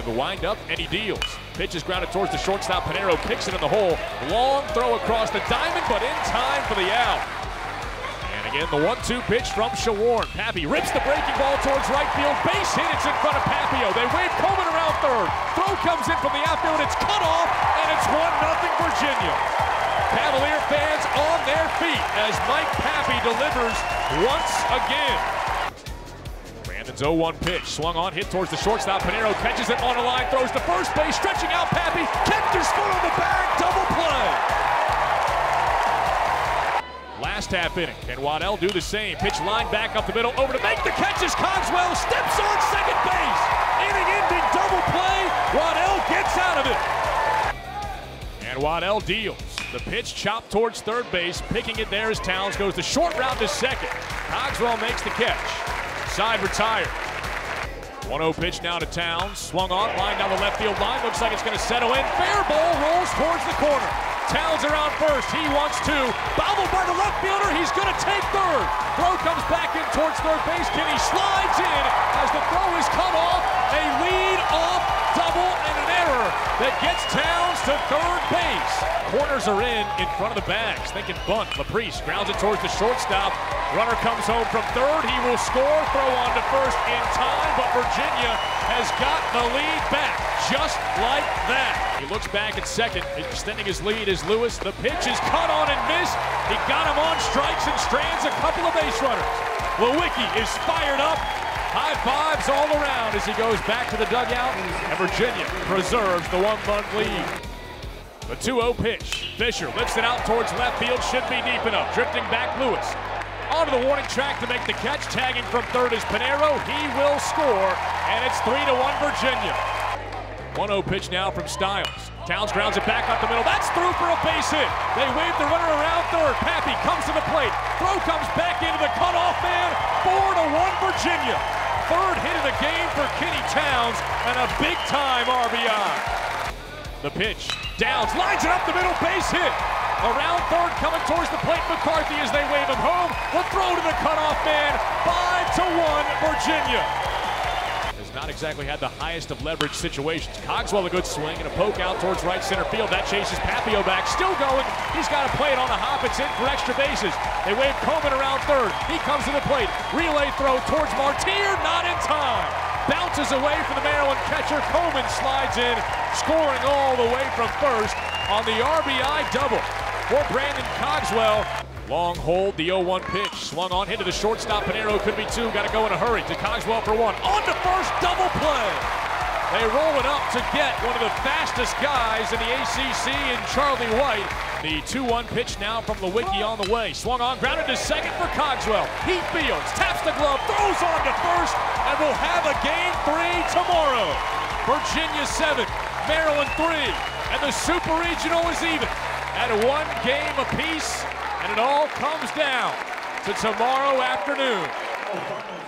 wind up, and he deals. Pitch is grounded towards the shortstop. Piñeiro kicks it in the hole. Long throw across the diamond, but in time for the out. And again, the one-two pitch from Shawaryn. Papi rips the breaking ball towards right field. Base hit. It's in front of Papio. They wave Coleman around third. Throw comes in from the outfield. It's cut off, and it's one nothing Virginia. Cavalier fans on their feet as Mike Papi delivers once again. Brandon's 0-1 pitch, swung on, hit towards the shortstop. Piñeiro catches it on the line, throws to first base, stretching out Papi, catches foot on the bag, double play. Last half inning, can Waddell do the same? Pitch line back up the middle, over to make the catch catches. Cogswell steps on second base. Inning-ending double play. Waddell gets out of it. And Waddell deals. The pitch chopped towards third base. Picking it there as Towns goes the short route to second. Cogswell makes the catch. Side retired. 1-0 pitch now to Towns. Swung on, line down the left field line. Looks like it's going to settle in. Fair ball rolls towards the corner. Towns around first. He wants to. Bobbled by the left fielder. He's going to take third. Throw comes back in towards third base. Kenny slides in as the throw is cut that gets Towns to third base. Corners are in in front of the bags. Thinking bunt. La Prise grounds it towards the shortstop. Runner comes home from third. He will score. Throw on to first in time, but Virginia has got the lead back just like that. He looks back at second, extending his lead as Lewis. The pitch is cut on and missed. He got him on strikes and strands a couple of base runners. Lewicki is fired up. High fives all around as he goes back to the dugout, and Virginia preserves the one-run lead. The 2-0 pitch. Fisher lifts it out towards left field. Should be deep enough. Drifting back, Lewis. Onto the warning track to make the catch. Tagging from third is Piñeiro. He will score, and it's 3-1 Virginia. 1-0 pitch now from Styles. Towns grounds it back up the middle. That's through for a base hit. They wave the runner around third. Papi comes to the plate. Throw comes back into the cutoff man. 4-1 Virginia. Third hit of the game for Kenny Towns and a big-time RBI. The pitch. Downes lines it up the middle, base hit. Around third, coming towards the plate, McCarthy as they wave him home. The throw to the cutoff man. 5 to 1, Virginia. Not exactly had the highest of leverage situations. Cogswell a good swing and a poke out towards right center field. That chases Papio back. Still going. He's got to play it on the hop. It's in for extra bases. They wave Coleman around third. He comes to the plate. Relay throw towards Martir. Not in time. Bounces away from the Maryland catcher. Coleman slides in, scoring all the way from first on the RBI double for Brandon Cogswell. Long hold, the 0-1 pitch. Swung on, hit to the shortstop. Piñeiro could be two. Got to go in a hurry to Cogswell for one. On to first, double play. They roll it up to get one of the fastest guys in the ACC in Charlie White. The 2-1 pitch now from Lewicki on the way. Swung on, grounded to second for Cogswell. He fields, taps the glove, throws on to first, and we'll have a game three tomorrow. Virginia 7, Maryland 3, and the Super Regional is even at one game apiece, and it all comes down to tomorrow afternoon.